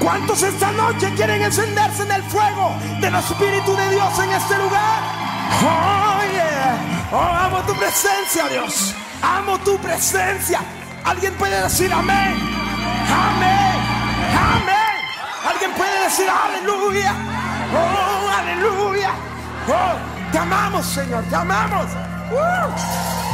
¿Cuántos esta noche quieren encenderse en el fuego del Espíritu de Dios en este lugar? Oh, yeah. amo tu presencia, Dios. Amo tu presencia. ¿Alguien puede decir amén? Amén. Amén. ¿Alguien puede decir aleluya? Oh, aleluya. Oh, te amamos, Señor. Te amamos. Uh.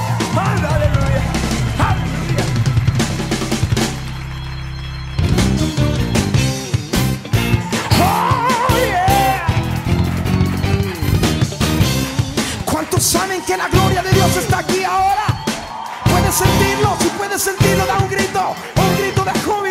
que la gloria de Dios está aquí ahora. Puedes sentirlo, si puedes sentirlo, da un grito, un grito de joven.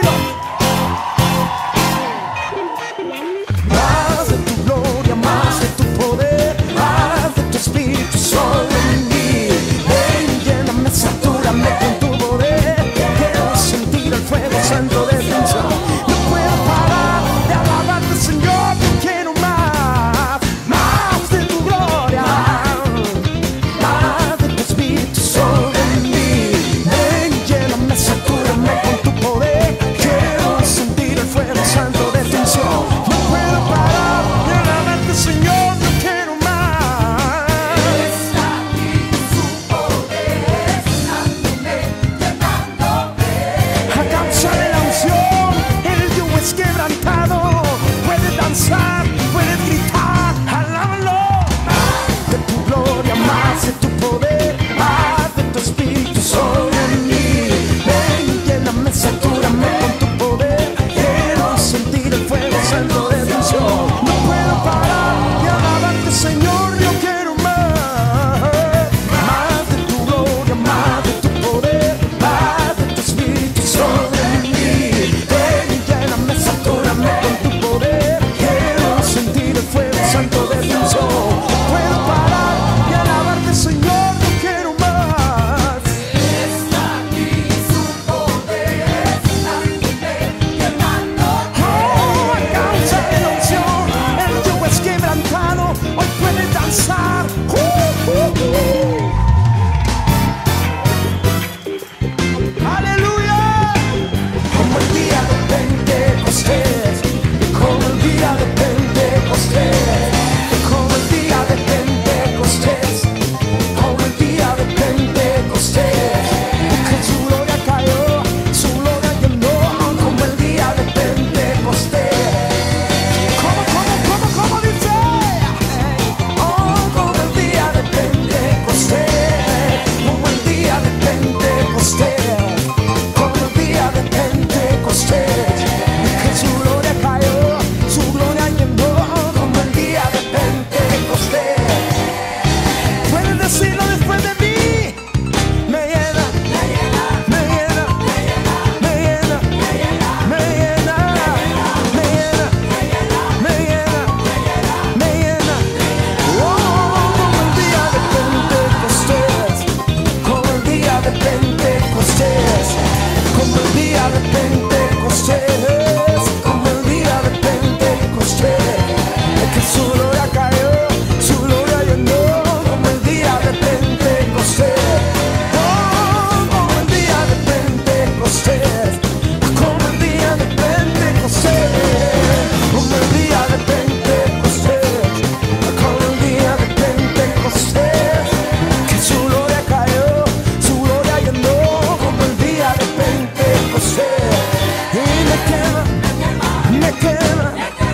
mirror.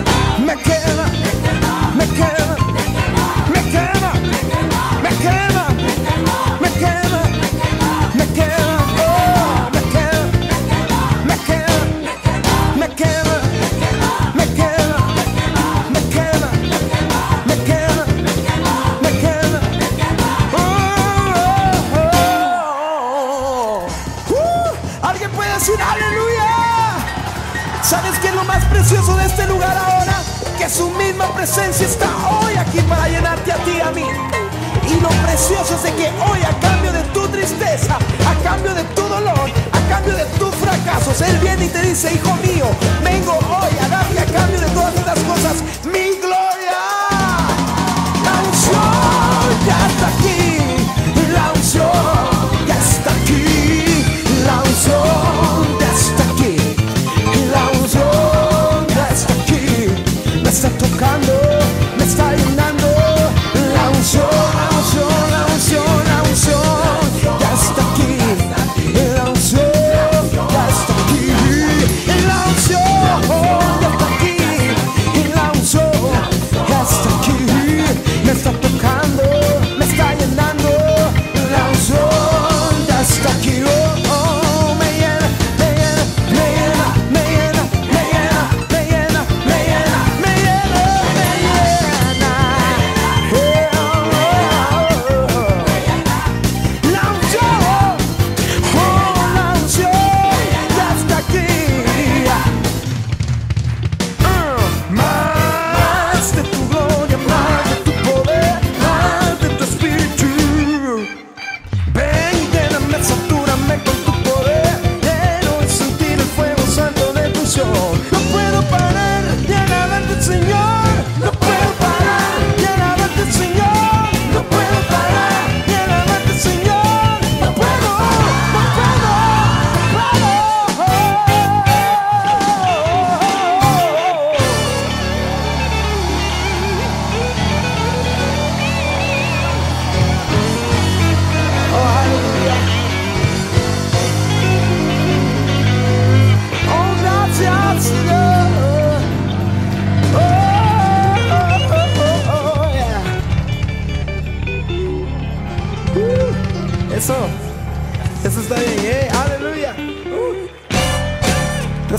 ¿Sabes qué lo más precioso de este lugar ahora? Que su misma presencia está hoy aquí para llenarte a ti y a mí. Y lo precioso es de que hoy a cambio de tu tristeza, a cambio de tu dolor, a cambio de tus fracasos, Él viene y te dice, hijo mío, vengo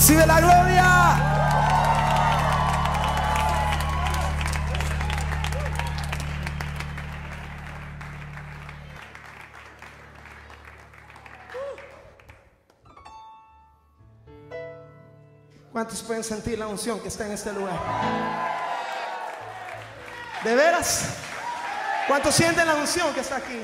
Recibe la gloria. ¿Cuántos pueden sentir la unción que está en este lugar? ¿De veras? ¿Cuántos sienten la unción que está aquí?